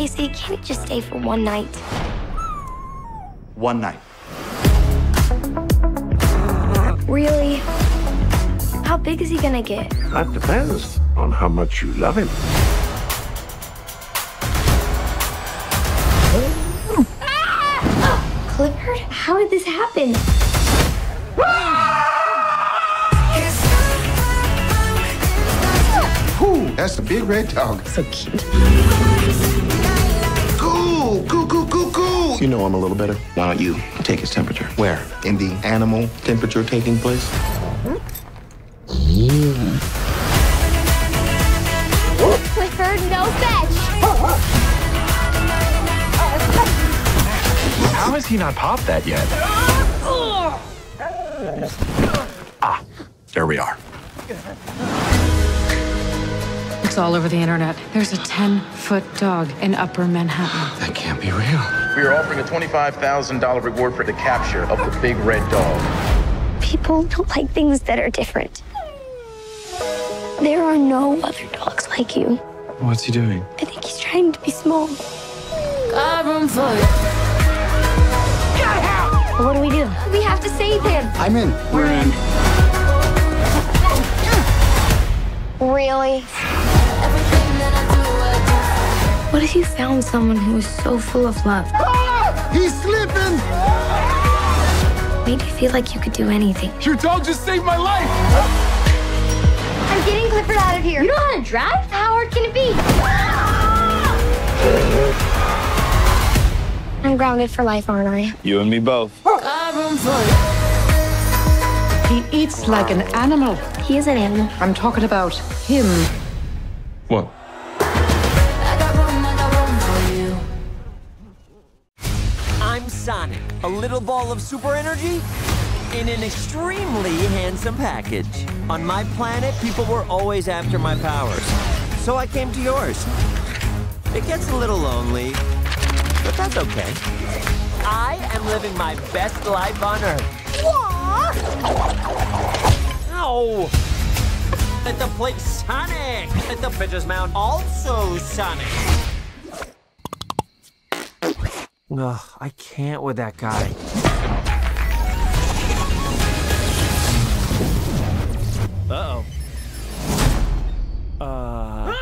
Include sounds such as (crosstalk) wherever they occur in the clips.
Uncle Casey, can it just stay for one night? One night. Really? How big is he gonna get? That depends on how much you love him. (gasps) Clifford, how did this happen? Ooh, that's a big red dog. So cute. You know I'm a little better. Why don't you take his temperature? Where? In the animal Temperature taking place? Clifford, no fetch! How has he not popped that yet? Ah, there we are. It's all over the internet. There's a 10 foot dog in upper Manhattan. That can't be real. We are offering a $25,000 reward for the capture of the big red dog. People don't like things that are different. There are no other dogs like you. What's he doing? I think he's trying to be small. Got room for you. What do we do? We have to save him. I'm in. We're in. Really? What if you found someone who was so full of love? Ah, he's slipping. Made you feel like you could do anything. Your dog just saved my life! I'm getting Clifford out of here. You know how to drive? How hard can it be? Ah! I'm grounded for life, aren't I? You and me both. Got room for you. He eats like an animal. He is an animal. I'm talking about him. What? Sonic, a little ball of super energy in an extremely handsome package. On my planet, people were always after my powers, so I came to yours. It gets a little lonely, but that's okay. I am living my best life on Earth. What? Ow! Let the plate Sonic! Let the bitches mount also Sonic! Ugh, I can't with that guy. Uh-oh. Uh...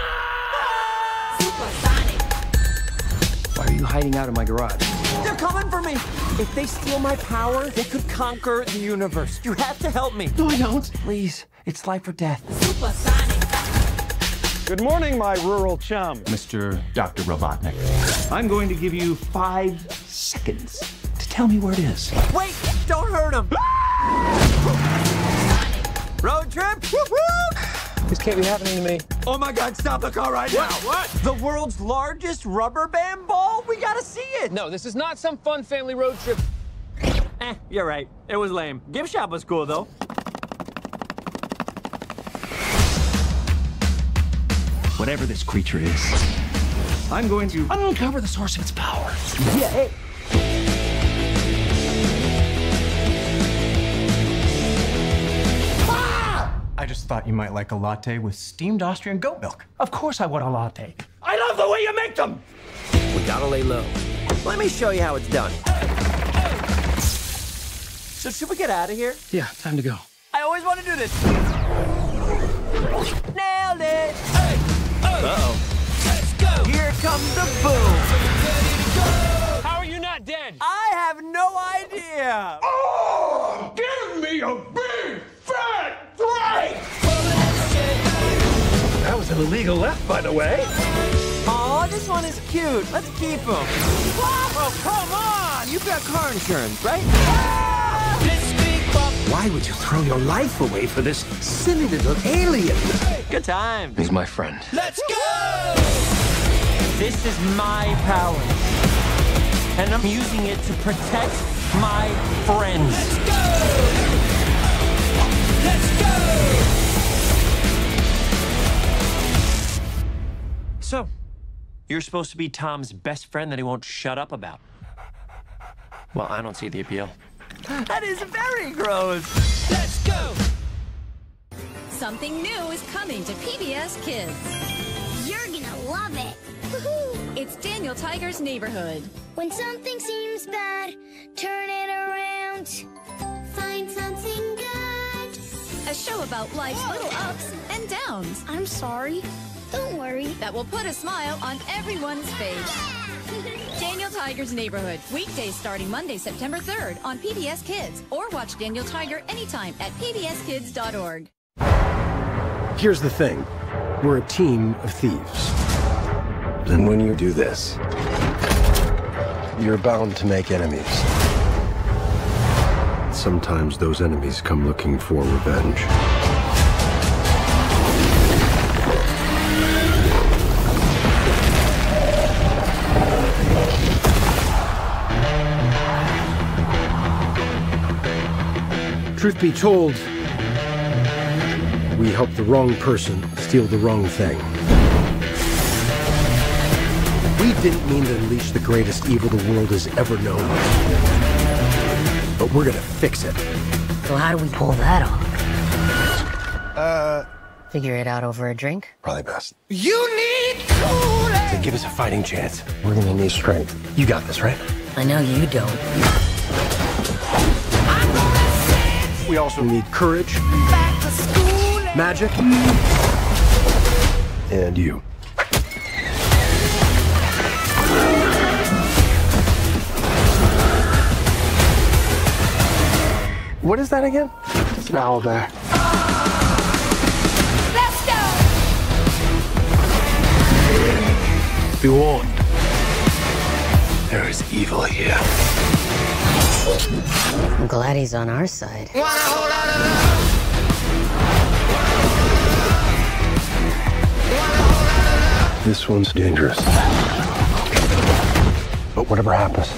Why are you hiding out in my garage? They're coming for me! If they steal my power, they could conquer the universe. You have to help me. No, I don't. Please, it's life or death. Good morning, my rural chum. Mr. Dr. Robotnik. I'm going to give you five seconds to tell me where it is. Wait! Don't hurt him! (laughs) Road trip? Whoop, whoop. This can't be happening to me. Oh my god, stop the car right now! What? The world's largest rubber band ball? We gotta see it! No, this is not some fun family road trip. Eh, you're right. It was lame. Gift shop was cool though. Whatever this creature is, I'm going to uncover the source of its power. Yeah, hey. I just thought you might like a latte with steamed Austrian goat milk. Of course I want a latte. I love the way you make them! We gotta lay low. Let me show you how it's done. So should we get out of here? Yeah, time to go. I always want to do this. Nailed it! Uh-oh. Let's go! Here comes the boom! How are you not dead? I have no idea! Oh, give me a big fat break! That was an illegal left, by the way. Aw, this one is cute. Let's keep him. Oh, come on! You've got car insurance, right? Why would you throw your life away for this silly little alien? Good time. He's my friend. Let's go! This is my power. And I'm using it to protect my friends. Let's go! Let's go! So, you're supposed to be Tom's best friend that he won't shut up about. Well, I don't see the appeal. That is very gross. Let's go! Something new is coming to PBS Kids. You're gonna love it. It's Daniel Tiger's Neighborhood. When something seems bad, turn it around. Find something good. A show about life's oh. little ups and downs. I'm sorry. Don't worry. That will put a smile on everyone's face. (laughs) Daniel Tiger's Neighborhood. Weekdays starting Monday, September 3rd on PBS Kids. Or watch Daniel Tiger anytime at pbskids.org. Here's the thing we're a team of thieves. And when you do this, you're bound to make enemies. Sometimes those enemies come looking for revenge. Truth be told, we helped the wrong person steal the wrong thing. We didn't mean to unleash the greatest evil the world has ever known. But we're gonna fix it. So how do we pull that off? Uh, Figure it out over a drink? probably best. You need cooling. To give us a fighting chance, we're gonna need strength. You got this, right? I know you don't. We also need courage, magic, and you. What is that again? It's an owl bear. Let's go! Be warned. There is evil here. I'm glad he's on our side. This one's dangerous. But whatever happens,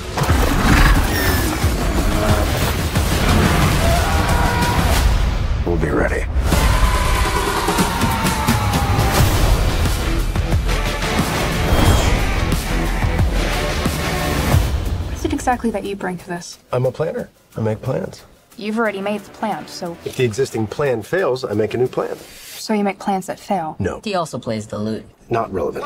we'll be ready. What is it exactly that you bring to this? I'm a planner. I make plans. You've already made the plan, so If the existing plan fails, I make a new plan. so you make plans that fail. No, He also plays the lute. not relevant.